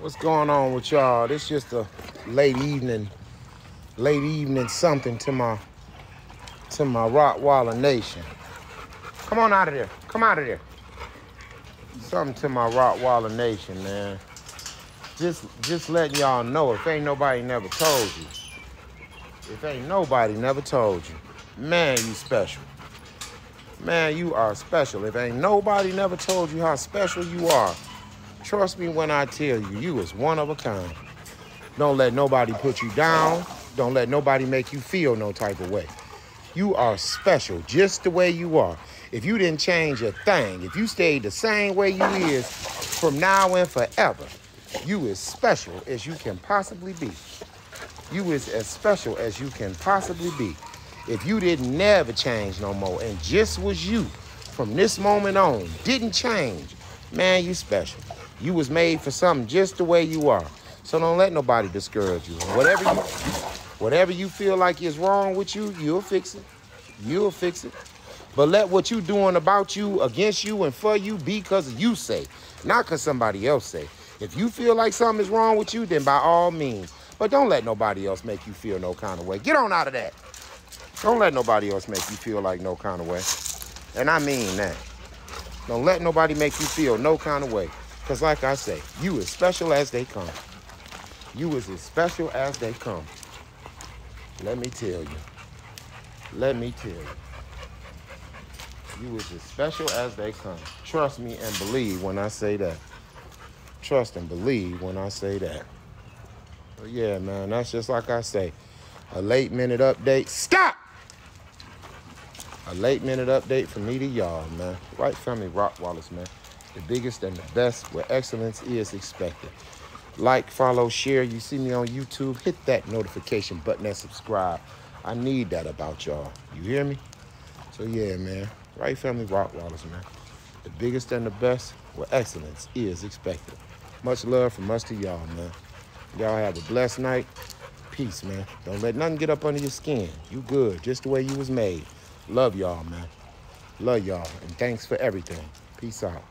What's going on with y'all? This just a late evening, late evening something to my to my Rottweiler Nation. Come on out of there. Come out of there. Something to my Rottweiler Nation, man. Just just letting y'all know if ain't nobody never told you. If ain't nobody never told you, man, you special. Man, you are special. If ain't nobody never told you how special you are, trust me when I tell you, you is one of a kind. Don't let nobody put you down. Don't let nobody make you feel no type of way. You are special just the way you are. If you didn't change a thing, if you stayed the same way you is from now and forever, you as special as you can possibly be. You is as special as you can possibly be. If you didn't never change no more and just was you from this moment on, didn't change, man, you special. You was made for something just the way you are. So don't let nobody discourage you. Whatever you whatever you feel like is wrong with you, you'll fix it. You'll fix it. But let what you doing about you, against you, and for you be because you say, not because somebody else say. If you feel like something is wrong with you, then by all means. But don't let nobody else make you feel no kind of way. Get on out of that. Don't let nobody else make you feel like no kind of way. And I mean that. Don't let nobody make you feel no kind of way. Because like I say, you as special as they come. You is as special as they come. Let me tell you. Let me tell you. You is as special as they come. Trust me and believe when I say that. Trust and believe when I say that. But yeah, man, that's just like I say. A late minute update. Stop! A late minute update from me to y'all, man. Wright family Rottweilers, man. The biggest and the best where excellence is expected. Like, follow, share. You see me on YouTube, hit that notification button and subscribe. I need that about y'all. You hear me? So yeah, man. Wright family Rottweilers, man. The biggest and the best where excellence is expected. Much love from us to y'all, man. Y'all have a blessed night. Peace, man. Don't let nothing get up under your skin. You good, just the way you was made. Love y'all, man. Love y'all, and thanks for everything. Peace out.